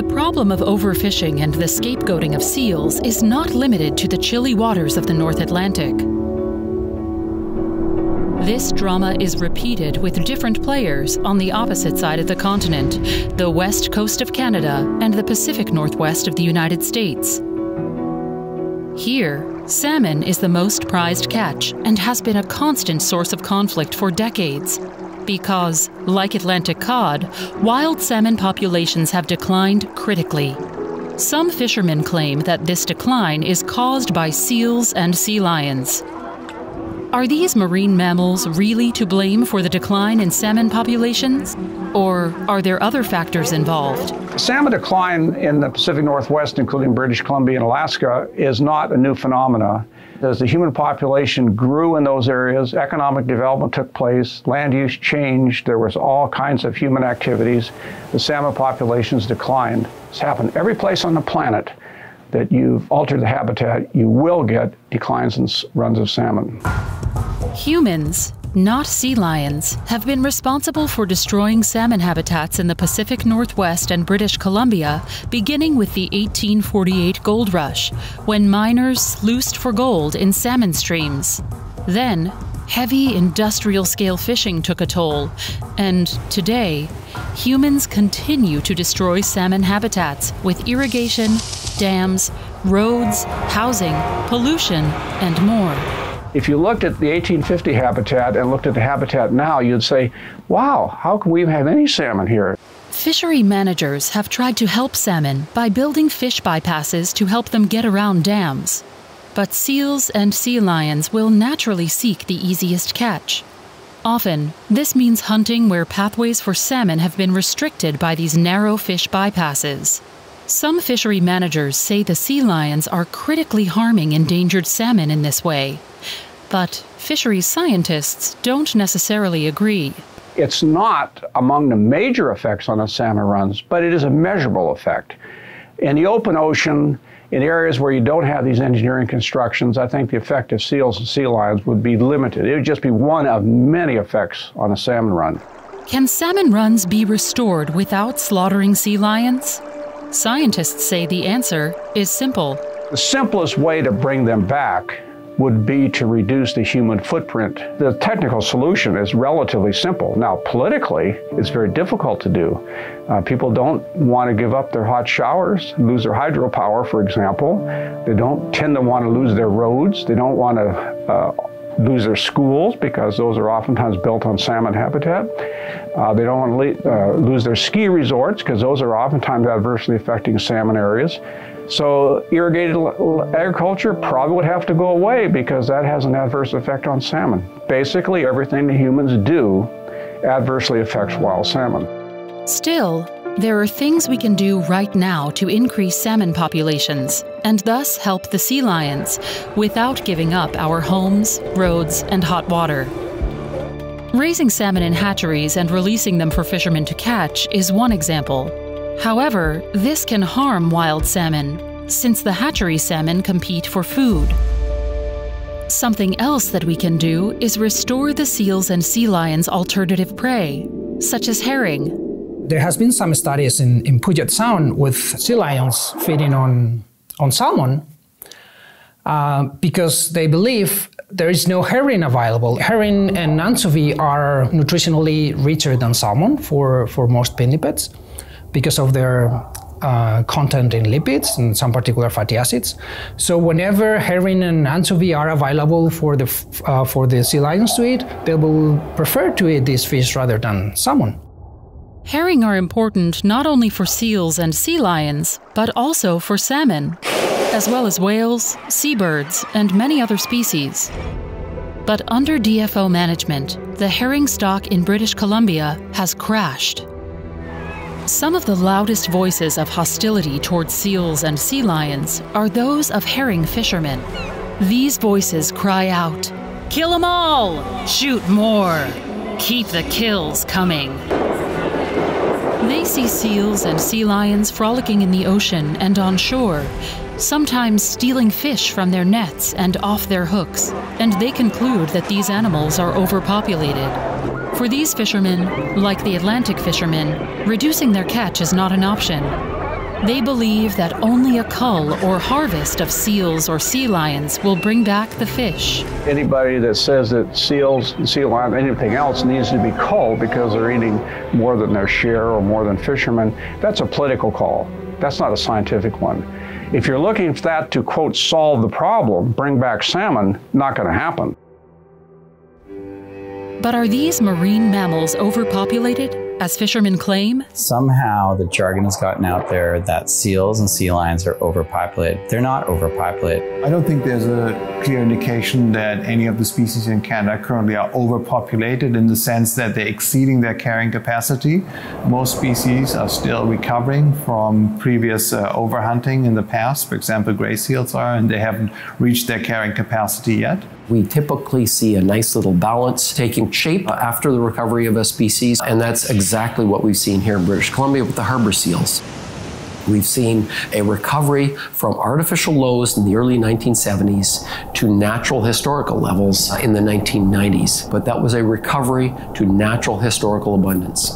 The problem of overfishing and the scapegoating of seals is not limited to the chilly waters of the North Atlantic. This drama is repeated with different players on the opposite side of the continent, the west coast of Canada and the Pacific Northwest of the United States. Here, salmon is the most prized catch and has been a constant source of conflict for decades because, like Atlantic cod, wild salmon populations have declined critically. Some fishermen claim that this decline is caused by seals and sea lions. Are these marine mammals really to blame for the decline in salmon populations? Or are there other factors involved? Salmon decline in the Pacific Northwest, including British Columbia and Alaska, is not a new phenomenon. As the human population grew in those areas, economic development took place, land use changed, there was all kinds of human activities. The salmon populations declined. It's happened every place on the planet that you've altered the habitat, you will get declines in runs of salmon. Humans, not sea lions, have been responsible for destroying salmon habitats in the Pacific Northwest and British Columbia, beginning with the 1848 gold rush, when miners sluiced for gold in salmon streams. Then, heavy industrial scale fishing took a toll, and today, humans continue to destroy salmon habitats with irrigation, dams, roads, housing, pollution, and more. If you looked at the 1850 habitat and looked at the habitat now, you'd say, wow, how can we have any salmon here? Fishery managers have tried to help salmon by building fish bypasses to help them get around dams. But seals and sea lions will naturally seek the easiest catch. Often, this means hunting where pathways for salmon have been restricted by these narrow fish bypasses. Some fishery managers say the sea lions are critically harming endangered salmon in this way. But fisheries scientists don't necessarily agree. It's not among the major effects on the salmon runs, but it is a measurable effect. In the open ocean, in areas where you don't have these engineering constructions, I think the effect of seals and sea lions would be limited. It would just be one of many effects on a salmon run. Can salmon runs be restored without slaughtering sea lions? Scientists say the answer is simple. The simplest way to bring them back would be to reduce the human footprint. The technical solution is relatively simple. Now, politically, it's very difficult to do. Uh, people don't want to give up their hot showers, lose their hydropower, for example. They don't tend to want to lose their roads. They don't want to uh, lose their schools because those are oftentimes built on salmon habitat. Uh, they don't want to uh, lose their ski resorts because those are oftentimes adversely affecting salmon areas. So irrigated agriculture probably would have to go away because that has an adverse effect on salmon. Basically, everything the humans do adversely affects wild salmon. Still, there are things we can do right now to increase salmon populations and thus help the sea lions without giving up our homes, roads, and hot water. Raising salmon in hatcheries and releasing them for fishermen to catch is one example. However, this can harm wild salmon, since the hatchery salmon compete for food. Something else that we can do is restore the seals and sea lions' alternative prey, such as herring. There has been some studies in, in Puget Sound with sea lions feeding on, on salmon uh, because they believe there is no herring available. Herring and anchovy are nutritionally richer than salmon for, for most pinnipeds because of their uh, content in lipids and some particular fatty acids. So whenever herring and anchovy are available for the uh, for the sea lions to eat, they will prefer to eat these fish rather than salmon. Herring are important not only for seals and sea lions, but also for salmon, as well as whales, seabirds, and many other species. But under DFO management, the herring stock in British Columbia has crashed. Some of the loudest voices of hostility towards seals and sea lions are those of herring fishermen. These voices cry out, Kill them all! Shoot more! Keep the kills coming! They see seals and sea lions frolicking in the ocean and on shore, sometimes stealing fish from their nets and off their hooks, and they conclude that these animals are overpopulated. For these fishermen, like the Atlantic fishermen, reducing their catch is not an option. They believe that only a cull or harvest of seals or sea lions will bring back the fish. Anybody that says that seals, sea lions, anything else needs to be culled because they're eating more than their share or more than fishermen, that's a political call. That's not a scientific one. If you're looking for that to, quote, solve the problem, bring back salmon, not going to happen. But are these marine mammals overpopulated, as fishermen claim? Somehow the jargon has gotten out there that seals and sea lions are overpopulated. They're not overpopulated. I don't think there's a clear indication that any of the species in Canada currently are overpopulated in the sense that they're exceeding their carrying capacity. Most species are still recovering from previous uh, overhunting in the past. For example, gray seals are, and they haven't reached their carrying capacity yet. We typically see a nice little balance taking shape after the recovery of a species, and that's exactly what we've seen here in British Columbia with the harbor seals. We've seen a recovery from artificial lows in the early 1970s to natural historical levels in the 1990s, but that was a recovery to natural historical abundance.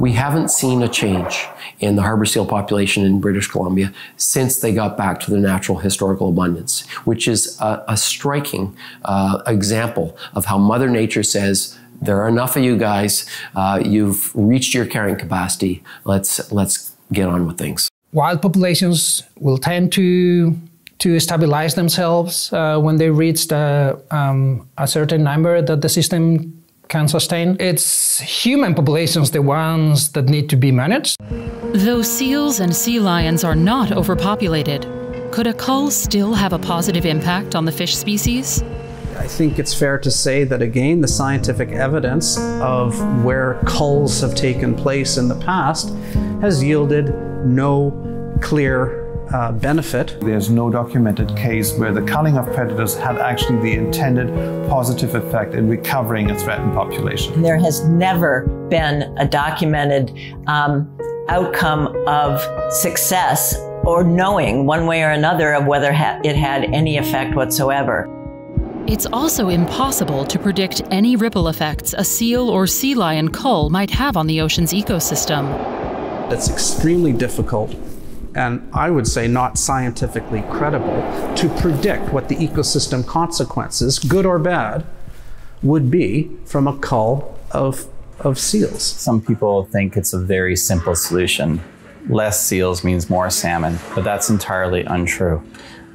We haven't seen a change in the harbor seal population in British Columbia since they got back to their natural historical abundance, which is a, a striking uh, example of how Mother Nature says, there are enough of you guys. Uh, you've reached your carrying capacity. Let's let's get on with things. Wild populations will tend to to stabilize themselves uh, when they reach the, um, a certain number that the system can sustain. It's human populations, the ones that need to be managed. Though seals and sea lions are not overpopulated, could a cull still have a positive impact on the fish species? I think it's fair to say that again, the scientific evidence of where culls have taken place in the past has yielded no clear uh, benefit. There's no documented case where the culling of predators had actually the intended positive effect in recovering a threatened population. There has never been a documented um, outcome of success or knowing one way or another of whether ha- it had any effect whatsoever. It's also impossible to predict any ripple effects a seal or sea lion cull might have on the ocean's ecosystem. It's extremely difficult and I would say not scientifically credible to predict what the ecosystem consequences, good or bad, would be from a cull of, of seals. Some people think it's a very simple solution. Less seals means more salmon, but that's entirely untrue.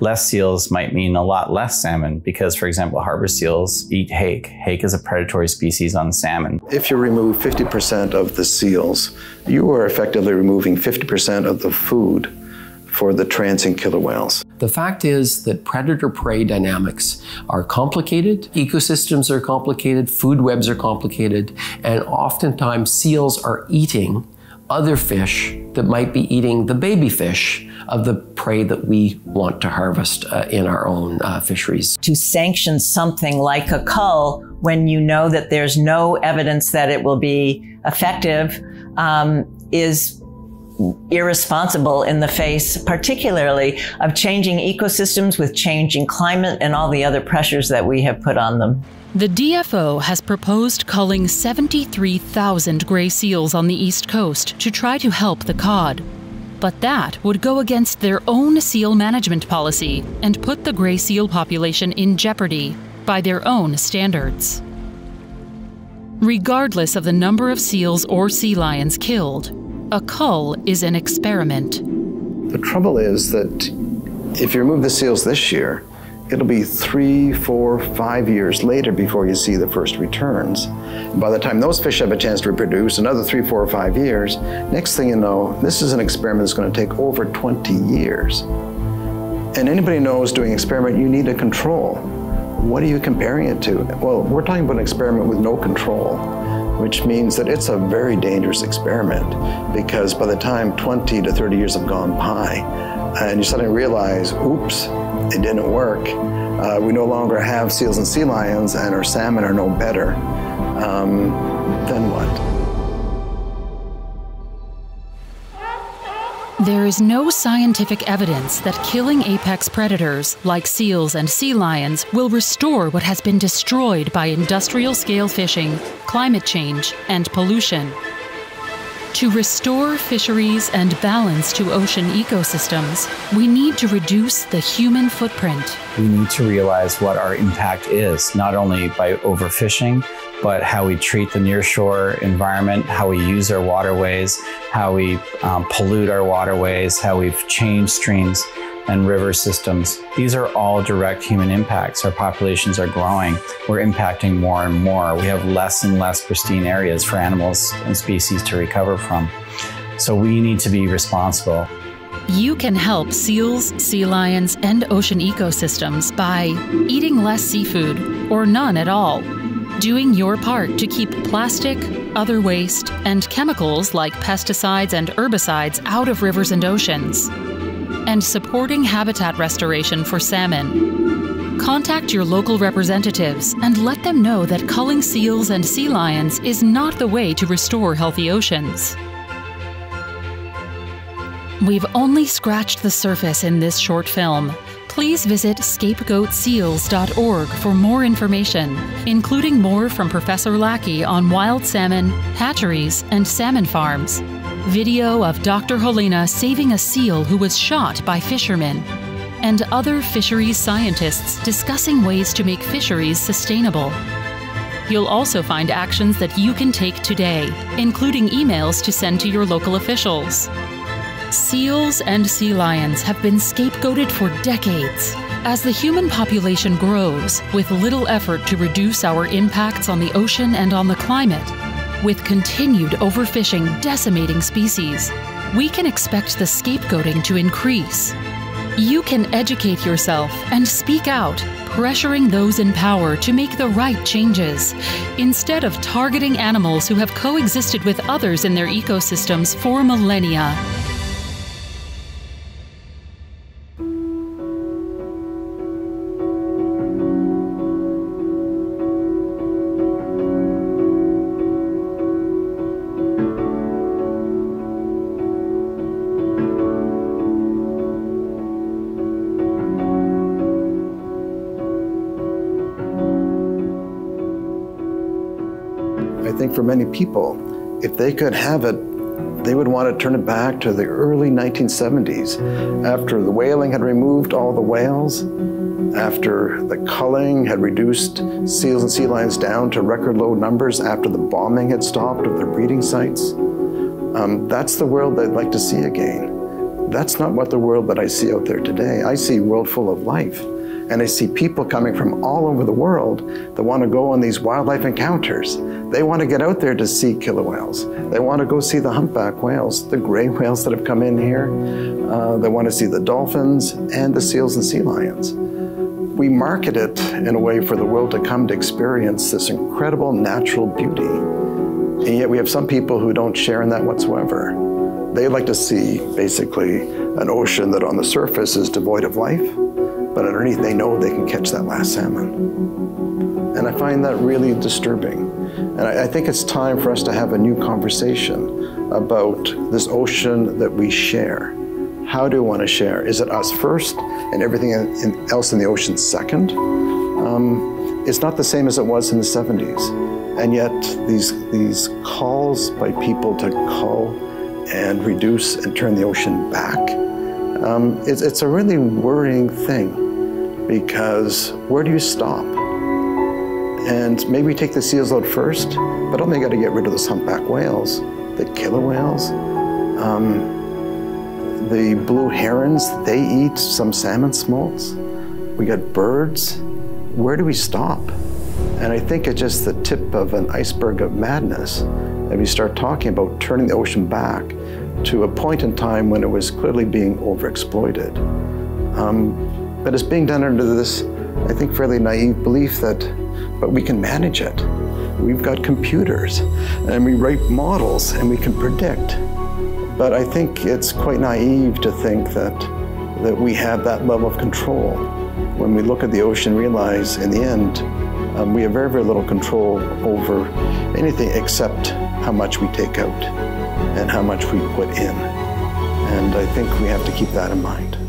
Less seals might mean a lot less salmon because, for example, harbor seals eat hake. Hake is a predatory species on salmon. If you remove 50% of the seals, you are effectively removing 50% of the food for the transient killer whales. The fact is that predator prey dynamics are complicated, ecosystems are complicated, food webs are complicated, and oftentimes seals are eating other fish that might be eating the baby fish of the prey that we want to harvest uh, in our own uh, fisheries. To sanction something like a cull when you know that there's no evidence that it will be effective um, is irresponsible in the face, particularly of changing ecosystems with changing climate and all the other pressures that we have put on them. The DFO has proposed culling 73,000 gray seals on the East Coast to try to help the cod. But that would go against their own seal management policy and put the gray seal population in jeopardy by their own standards. Regardless of the number of seals or sea lions killed, a cull is an experiment. The trouble is that if you remove the seals this year, it'll be three, four, five years later before you see the first returns. By the time those fish have a chance to reproduce, another three, four, or five years, next thing you know, this is an experiment that's going to take over 20 years. And anybody knows doing experiment, you need a control. What are you comparing it to? Well, we're talking about an experiment with no control, which means that it's a very dangerous experiment because by the time 20 to 30 years have gone by, and you suddenly realize, oops, it didn't work. Uh, we no longer have seals and sea lions, and our salmon are no better. Um, then what? There is no scientific evidence that killing apex predators, like seals and sea lions, will restore what has been destroyed by industrial scale fishing, climate change, and pollution. To restore fisheries and balance to ocean ecosystems, we need to reduce the human footprint. We need to realize what our impact is, not only by overfishing, but how we treat the nearshore environment, how we use our waterways, how we um, pollute our waterways, how we've changed streams and river systems. These are all direct human impacts. Our populations are growing. We're impacting more and more. We have less and less pristine areas for animals and species to recover from. So we need to be responsible. You can help seals, sea lions, and ocean ecosystems by eating less seafood or none at all, doing your part to keep plastic, other waste, and chemicals like pesticides and herbicides out of rivers and oceans and supporting habitat restoration for salmon. Contact your local representatives and let them know that culling seals and sea lions is not the way to restore healthy oceans. We've only scratched the surface in this short film. Please visit scapegoatseals.org for more information, including more from Professor Lackey on wild salmon, hatcheries, and salmon farms video of Dr. Helena saving a seal who was shot by fishermen, and other fisheries scientists discussing ways to make fisheries sustainable. You'll also find actions that you can take today, including emails to send to your local officials. Seals and sea lions have been scapegoated for decades. As the human population grows, with little effort to reduce our impacts on the ocean and on the climate, with continued overfishing decimating species, we can expect the scapegoating to increase. You can educate yourself and speak out, pressuring those in power to make the right changes, instead of targeting animals who have coexisted with others in their ecosystems for millennia. For many people. If they could have it, they would want to turn it back to the early 1970s, after the whaling had removed all the whales, after the culling had reduced seals and sea lions down to record low numbers, after the bombing had stopped of their breeding sites. Um, that's the world I'd like to see again. That's not what the world that I see out there today. I see a world full of life. And I see people coming from all over the world that want to go on these wildlife encounters. They want to get out there to see killer whales. They want to go see the humpback whales, the gray whales that have come in here. Uh, they want to see the dolphins and the seals and sea lions. We market it in a way for the world to come to experience this incredible natural beauty. And yet we have some people who don't share in that whatsoever. They like to see basically an ocean that on the surface is devoid of life, but underneath they know they can catch that last salmon. And I find that really disturbing. And I, I think it's time for us to have a new conversation about this ocean that we share. How do we want to share? Is it us first and everything else in the ocean second? Um, it's not the same as it was in the 70s. And yet, these, these calls by people to cull and reduce and turn the ocean back, um, it's, it's a really worrying thing because where do you stop? And maybe take the seals out first, but only got to get rid of the humpback whales, the killer whales. Um, the blue herons, they eat some salmon smolts. We got birds. Where do we stop? And I think it's just the tip of an iceberg of madness if we start talking about turning the ocean back to a point in time when it was clearly being overexploited. Um, but it's being done under this, I think, fairly naive belief that, but we can manage it. We've got computers and we write models and we can predict. But I think it's quite naive to think that, that we have that level of control. When we look at the ocean, realize in the end, um, we have very, very little control over anything except how much we take out and how much we put in. And I think we have to keep that in mind.